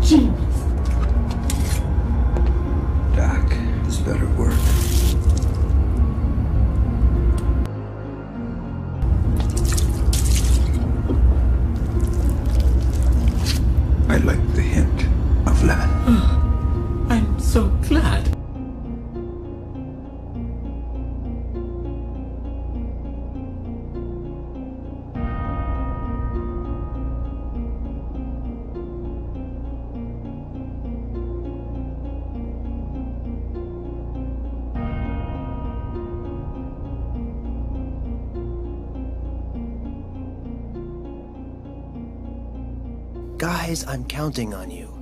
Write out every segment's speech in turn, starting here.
敬你 Guys, I'm counting on you.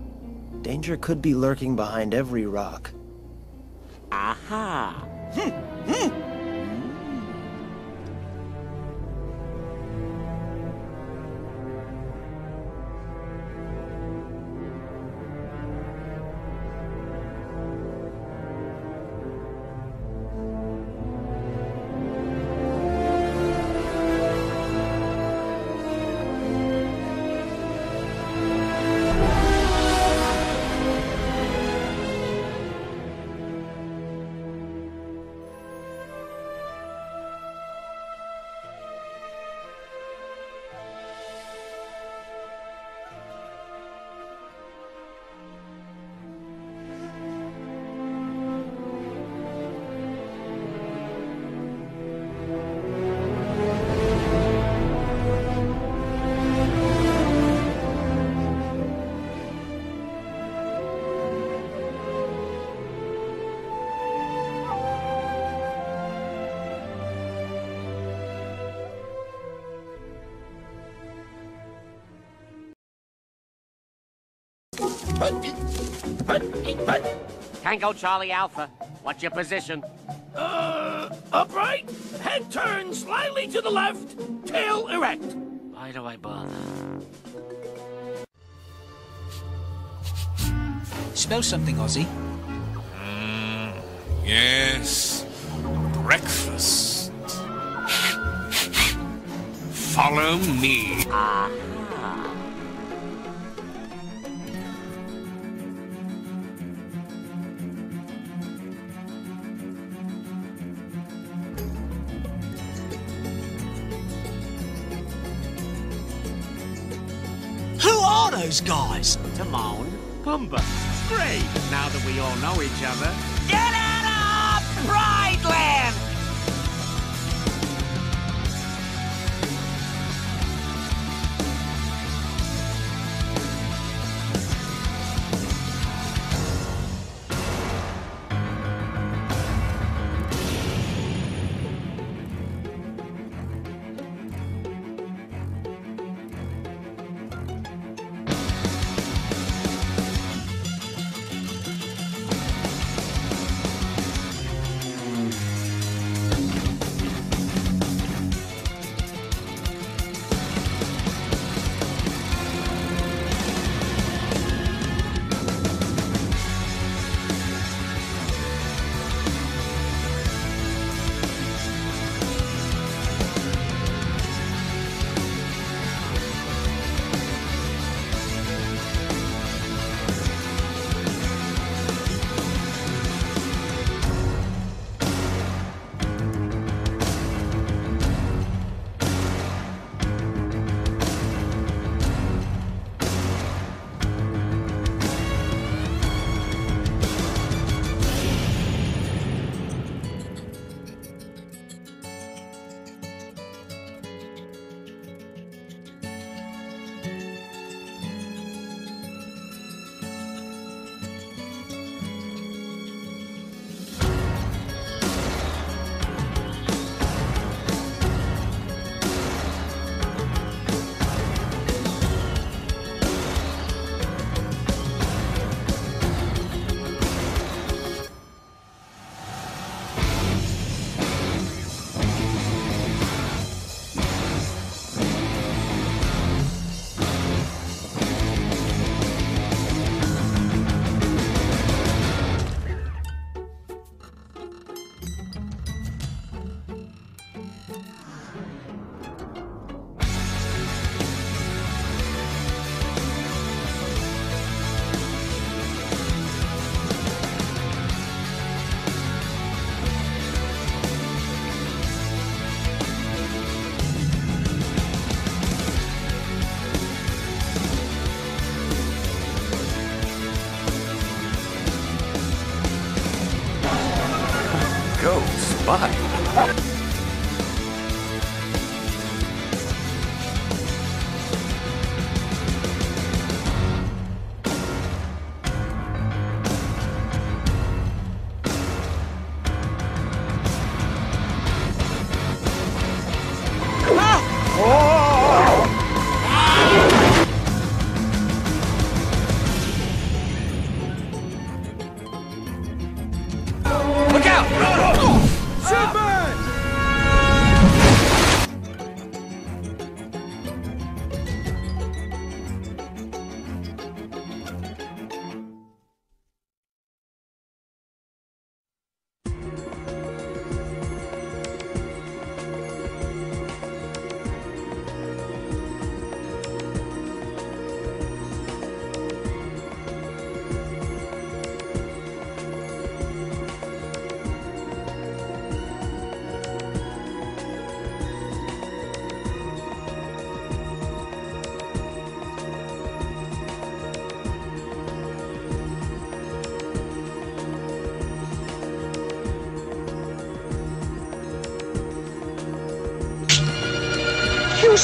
Danger could be lurking behind every rock. Aha! Hmm, hmm. Tango Charlie Alpha, what's your position? Uh, upright, head turned slightly to the left, tail erect. Why do I bother? Smell something, Ozzy? Yes. Breakfast. Follow me. Aha! Those guys? Timon, Pumbaa. Great, now that we all know each other. Get out of Pride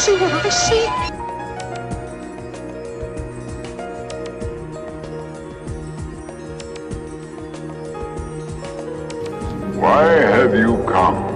see what I see? Why have you come?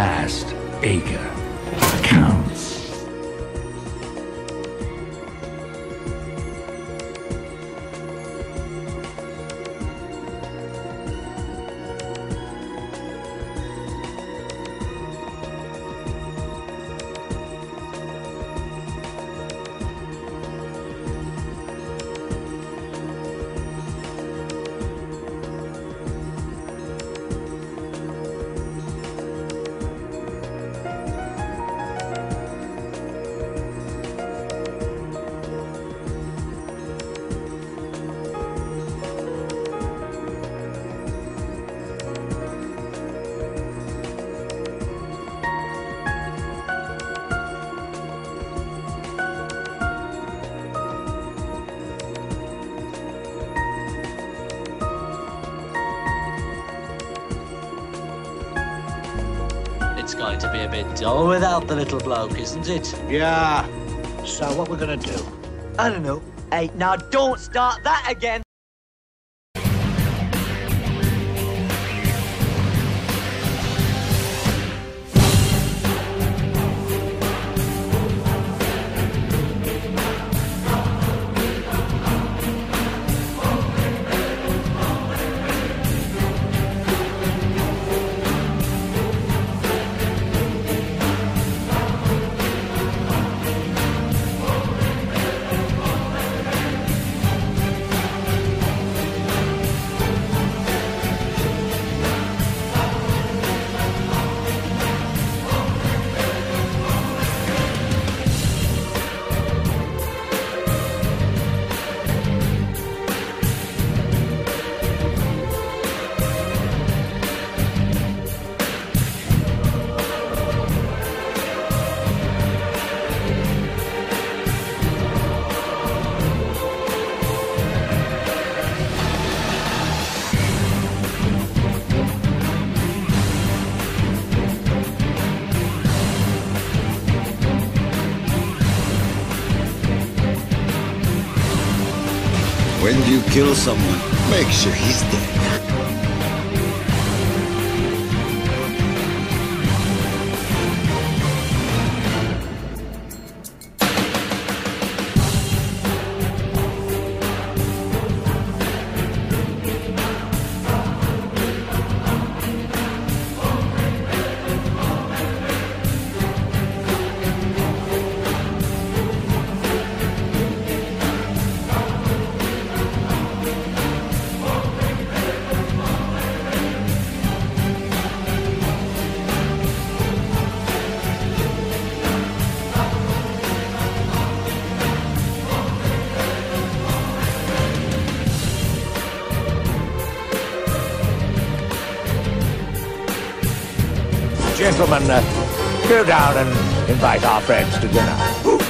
Last acre going to be a bit dull without the little bloke, isn't it? Yeah. So what we're gonna do? I don't know. Hey, now don't start that again. Kill someone, make sure he's dead. Gentlemen, uh, go down and invite our friends to dinner.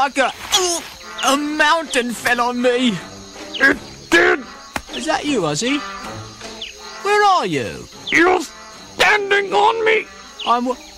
like a a mountain fell on me. It did. Is that you, Ozzy? Where are you? You're standing on me. I'm.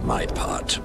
my part.